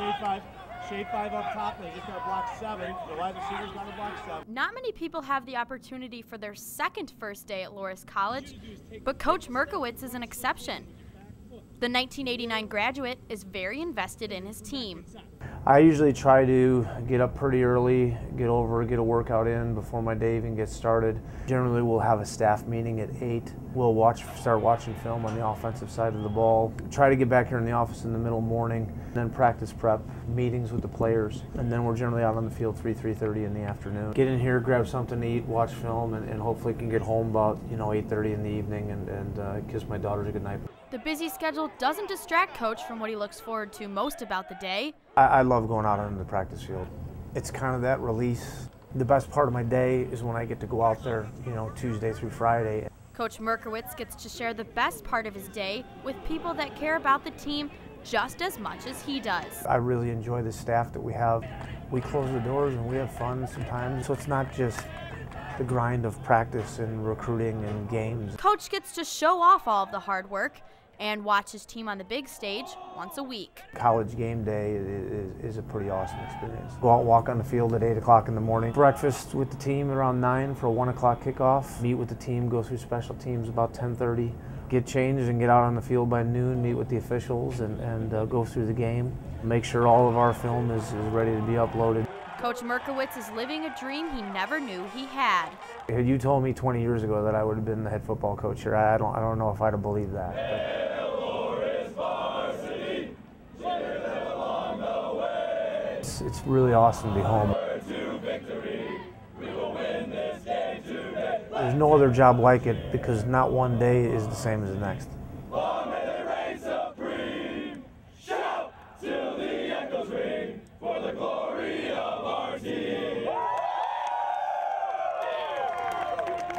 shade five. Shade five up top. They get to block seven. The wide receivers got to block seven. Not many people have the opportunity for their second first day at Loras College, but Coach Mierkiewicz is an exception. The 1989 graduate is very invested in his team. I usually try to get up pretty early, get over, get a workout in before my day even gets started. Generally, we'll have a staff meeting at 8. We'll watch, start watching film on the offensive side of the ball. Try to get back here in the office in the middle morning, then practice prep, meetings with the players, and then we're generally out on the field 3, 3.30 in the afternoon. Get in here, grab something to eat, watch film, and, and hopefully can get home about, you know, 8.30 in the evening and, and uh, kiss my daughters a good night. The busy schedule doesn't distract Coach from what he looks forward to most about the day. I, I love going out on the practice field. It's kind of that release. The best part of my day is when I get to go out there, you know, Tuesday through Friday. Coach Mierkiewicz gets to share the best part of his day with people that care about the team just as much as he does. I really enjoy the staff that we have. We close the doors and we have fun sometimes, so it's not just the grind of practice and recruiting and games. Coach gets to show off all of the hard work and watch his team on the big stage once a week. College game day is, is, a pretty awesome experience. Go out and walk on the field at 8 o'clock in the morning. Breakfast with the team around 9 for a 1 o'clock kickoff. Meet with the team, go through special teams about 10.30. Get changed and get out on the field by noon, meet with the officials and, and uh, go through the game. Make sure all of our film is, is ready to be uploaded. Coach Mierkiewicz is living a dream he never knew he had. Had you told me 20 years ago that I would have been the head football coach here, I don't, I don't know if I'd have believed that. But. it's, really awesome to be home. There's no other job like it because not one day is the same as the next. Till the echoes ring for the glory of